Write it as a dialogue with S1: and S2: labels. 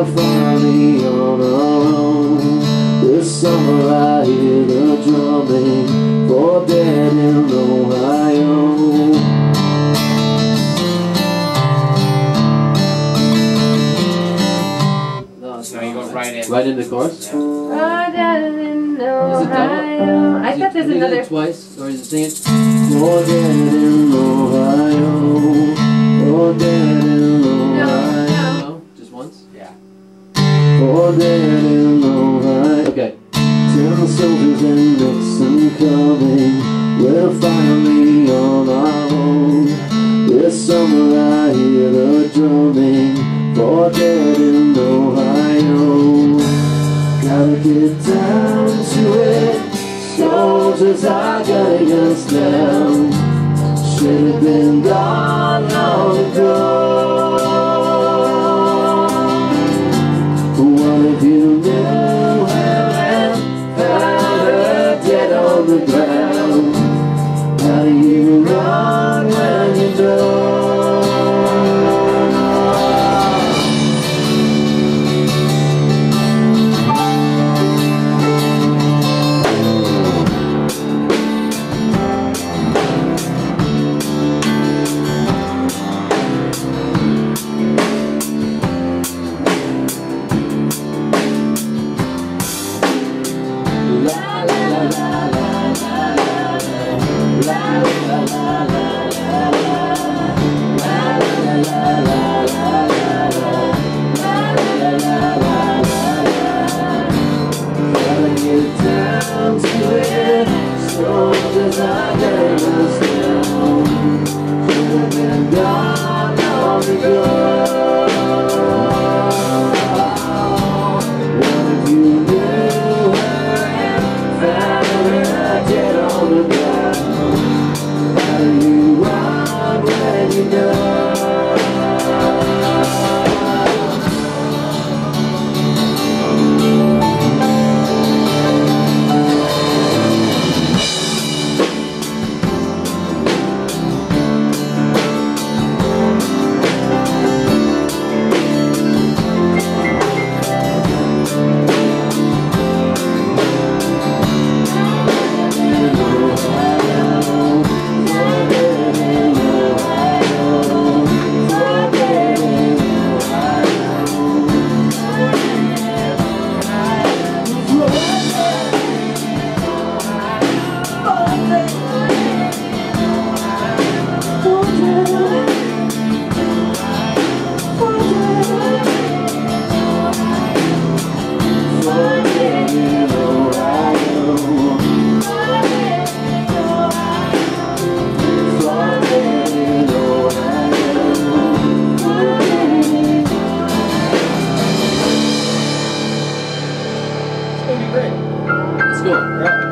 S1: We're finally on our own This summer I hear the drumming Four dead in Ohio
S2: So you go right in.
S1: Right in the chorus?
S3: Oh, down in Ohio. I thought there's
S1: Can you
S3: another.
S1: it twice, or is it sing it? Four dead in Ohio soldiers and Nixon coming We're finally on our own. This summer I hear the drumming Four dead in Ohio. Gotta get down to it. Soldiers I got against them Should have been gone long Now you wrong when Yeah.